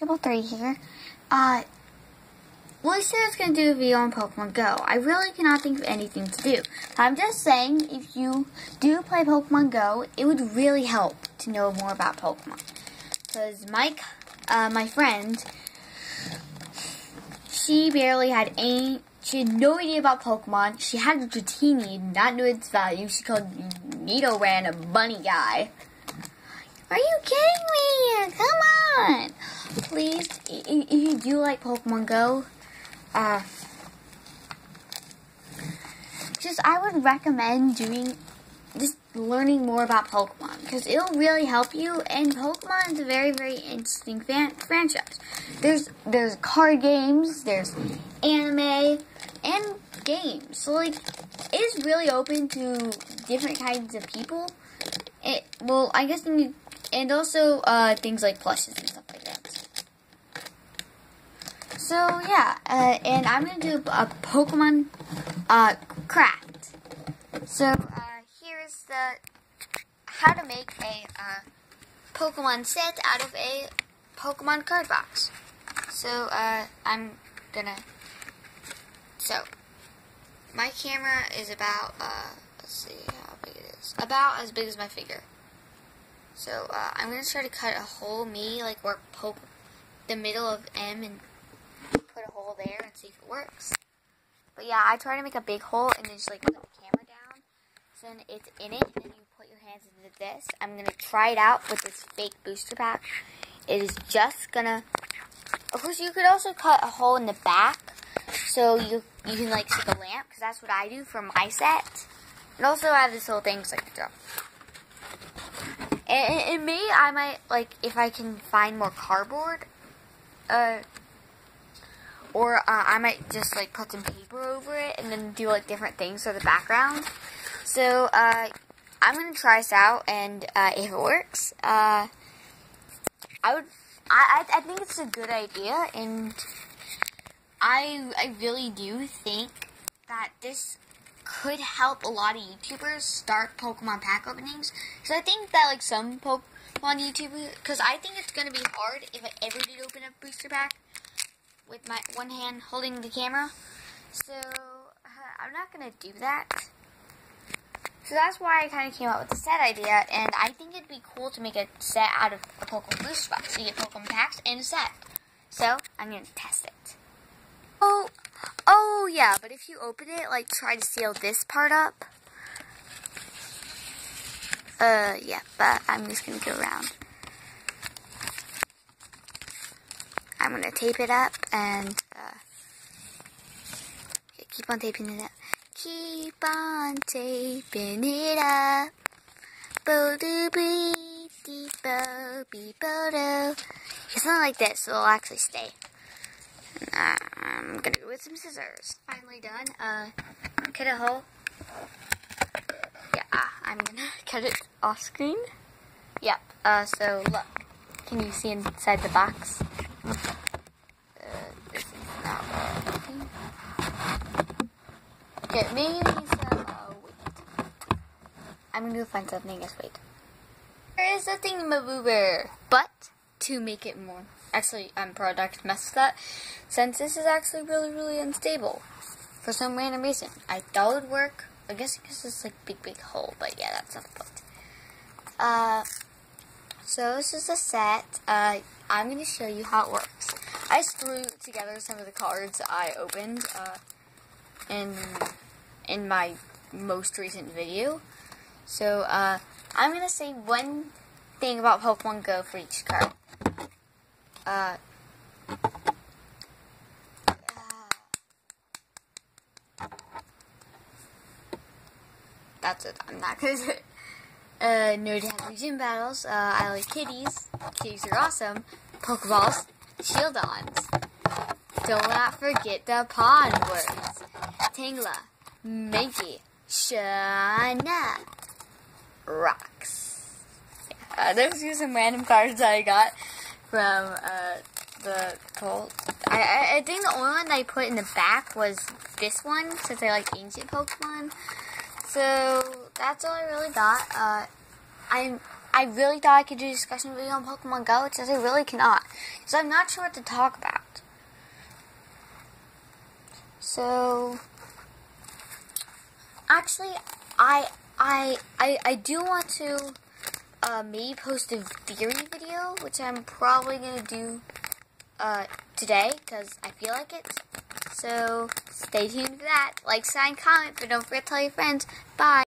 Triple three here. Uh, well, said it's going to do a video on Pokemon Go. I really cannot think of anything to do. I'm just saying, if you do play Pokemon Go, it would really help to know more about Pokemon. Because Mike, uh, my friend, she barely had any, she had no idea about Pokemon. She had a Dratini, not knew its value. She called Nidoran a bunny guy. Are you kidding me? Come on! Please, if you do like Pokemon Go, uh, just I would recommend doing just learning more about Pokemon because it'll really help you. And Pokemon is a very very interesting fan- franchise. There's there's card games, there's anime, and games. So like it's really open to different kinds of people. It well, I guess and also uh, things like plushes and stuff. So yeah, uh, and I'm gonna do a Pokemon uh, craft. So uh, here's the how to make a uh, Pokemon set out of a Pokemon card box. So uh, I'm gonna. So my camera is about uh, let's see how big it is. About as big as my finger. So I'm gonna try to cut a hole, me like where poke the middle of M and put a hole there and see if it works. But yeah, I try to make a big hole and then just like put the camera down. So then it's in it, and then you put your hands into this. I'm gonna try it out with this fake booster pack. It is just gonna. Of course, you could also cut a hole in the back, so you you can like stick a lamp, because that's what I do for my set. And also, I have this little thing so I can drop. And, and me, I might like if I can find more cardboard. Uh, or uh, I might just like put some paper over it and then do like different things for the background. So uh, I'm gonna try this out, and uh, if it works, uh, I would. I, I think it's a good idea, and I I really do think that this could help a lot of YouTubers start Pokemon pack openings. Because I think that like some Pokemon YouTubers, because I think it's gonna be hard if I ever did open a booster pack with my one hand holding the camera. So, uh, I'm not going to do that. So that's why I kind of came up with the set idea, and I think it'd be cool to make a set out of a Pokemon booster box. So you get Pokemon packs and a set. So, I'm going to test it. Oh, oh yeah, but if you open it, like, try to seal this part up. Uh, yeah, but I'm just going to go around. I'm going to tape it up and uh, keep on taping it up. Keep on taping it up. Bo do be bo be bo do. Something like this, so it'll actually stay. Uh, I'm gonna go with some scissors. Finally done. Uh, cut a hole. Yeah, I'm gonna cut it off screen. Yep. Uh, so look. Can you see inside the box? Some, uh, wait. I'm gonna find something, just wait. There is a thingamaboober, but to make it more, actually, I'm um, product messed that, since this is actually really, really unstable, for some random reason. I thought it would work, I guess because it's like big, big hole, but yeah, that's not the point. Uh, so this is a set, uh, I'm gonna show you how it works. I threw together some of the cards I opened, uh, in in my most recent video. So uh, I'm gonna say one thing about Pokemon Go for each card. Uh, that's it. I'm not gonna say. Uh, no to have gym battles. Uh, I like kitties. Kitties are awesome. Pokeballs. Shieldons. Do not forget the pawn words. Tangela, Mankey, Shana, Rocks. Uh, those are some random cards that I got from uh, the Colt. I, I, I think the only one I put in the back was this one, since I like ancient Pokemon. So that's all I really got. Uh, I'm I really thought I could do a discussion video on Pokemon Go. It I really cannot. So I'm not sure what to talk about. So actually I I I I do want to uh, maybe post a theory video, which I'm probably gonna do uh, today because I feel like it. So stay tuned for that. Like, sign, comment, but don't forget to tell your friends. Bye.